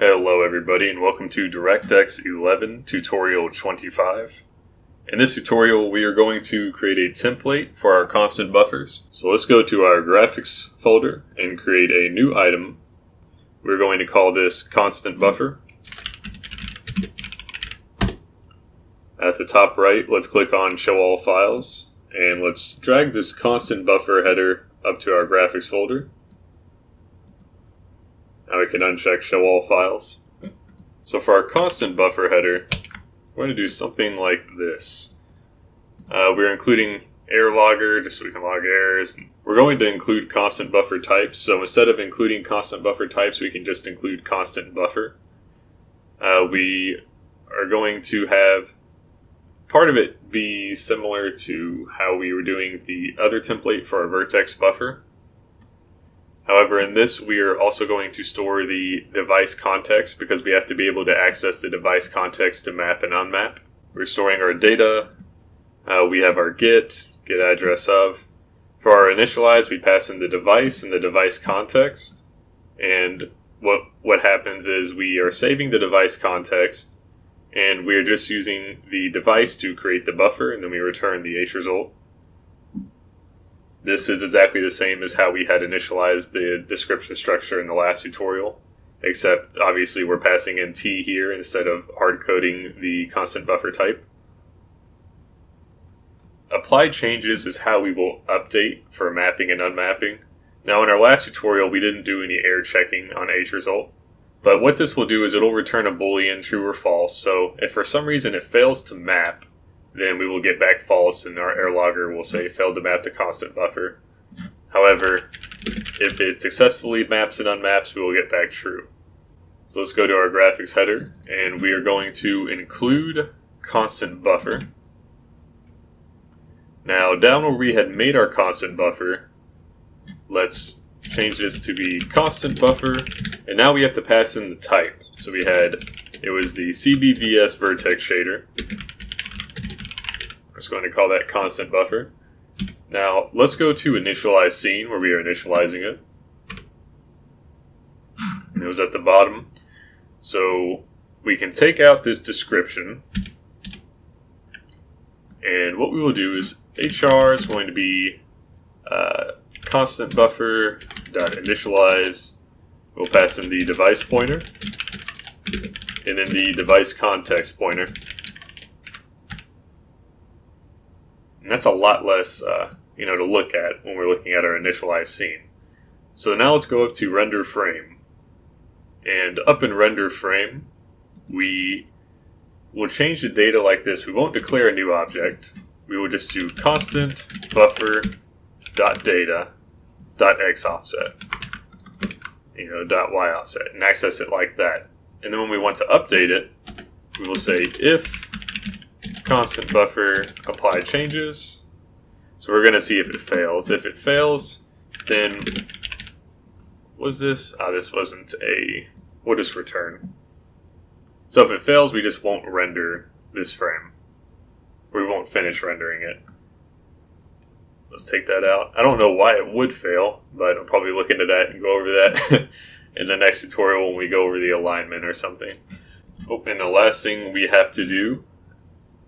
Hello everybody and welcome to DirectX 11 tutorial 25. In this tutorial we are going to create a template for our constant buffers. So let's go to our graphics folder and create a new item. We're going to call this constant buffer. At the top right, let's click on show all files and let's drag this constant buffer header up to our graphics folder. Now we can uncheck show all files. So for our constant buffer header, we're going to do something like this. Uh, we're including error logger just so we can log errors. We're going to include constant buffer types. So instead of including constant buffer types, we can just include constant buffer. Uh, we are going to have part of it be similar to how we were doing the other template for our vertex buffer. However, in this, we are also going to store the device context because we have to be able to access the device context to map and unmap. We're storing our data. Uh, we have our get, get address of. For our initialize, we pass in the device and the device context. And what what happens is we are saving the device context, and we're just using the device to create the buffer, and then we return the H result. This is exactly the same as how we had initialized the description structure in the last tutorial, except obviously we're passing in t here instead of hard coding the constant buffer type. Apply changes is how we will update for mapping and unmapping. Now in our last tutorial we didn't do any error checking on H result, but what this will do is it'll return a boolean true or false, so if for some reason it fails to map, then we will get back false and our error logger will say failed to map to constant buffer. However, if it successfully maps and unmaps, we will get back true. So let's go to our graphics header and we are going to include constant buffer. Now down where we had made our constant buffer, let's change this to be constant buffer and now we have to pass in the type. So we had, it was the CBVS vertex shader just going to call that constant buffer. Now, let's go to initialize scene where we are initializing it. It was at the bottom. So we can take out this description. And what we will do is HR is going to be uh, constant buffer dot initialize. We'll pass in the device pointer and then the device context pointer. And that's a lot less, uh, you know, to look at when we're looking at our initialized scene. So now let's go up to render frame. And up in render frame, we will change the data like this. We won't declare a new object. We will just do constant buffer dot data dot x offset, you know, dot y offset, and access it like that. And then when we want to update it, we will say if constant buffer apply changes. So we're going to see if it fails. If it fails, then was this? Ah, this wasn't a. We'll just return. So if it fails, we just won't render this frame. We won't finish rendering it. Let's take that out. I don't know why it would fail, but I'll probably look into that and go over that in the next tutorial when we go over the alignment or something. Oh, and the last thing we have to do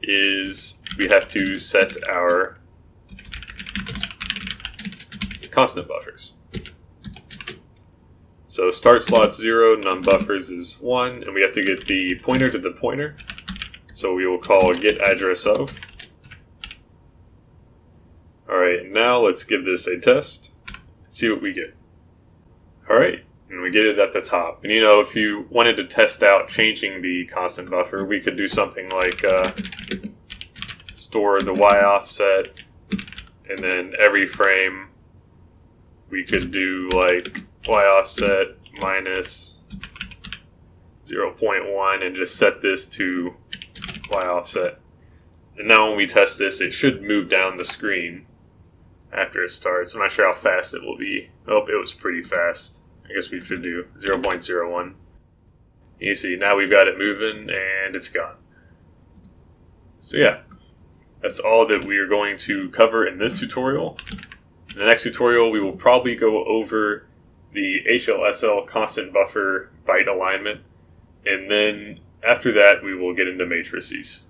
is we have to set our constant buffers. So start slot 0, num buffers is 1, and we have to get the pointer to the pointer. So we will call get address of. Alright, now let's give this a test. See what we get. Alright, and we get it at the top. And you know, if you wanted to test out changing the constant buffer, we could do something like uh, store the y offset, and then every frame we could do like y offset minus 0.1 and just set this to y offset. And now when we test this, it should move down the screen after it starts. I'm not sure how fast it will be. Oh, it was pretty fast. I guess we should do 0.01. You see, now we've got it moving and it's gone. So yeah, that's all that we are going to cover in this tutorial. In the next tutorial, we will probably go over the HLSL constant buffer byte alignment and then after that we will get into matrices.